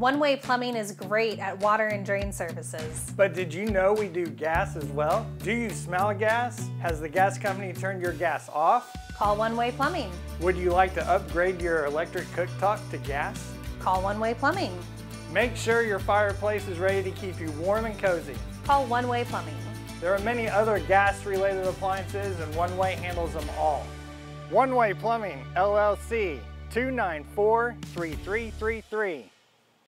One Way Plumbing is great at water and drain services. But did you know we do gas as well? Do you smell gas? Has the gas company turned your gas off? Call One Way Plumbing. Would you like to upgrade your electric cooktop to gas? Call One Way Plumbing. Make sure your fireplace is ready to keep you warm and cozy. Call One Way Plumbing. There are many other gas-related appliances and One Way handles them all. One Way Plumbing, LLC, 294-3333.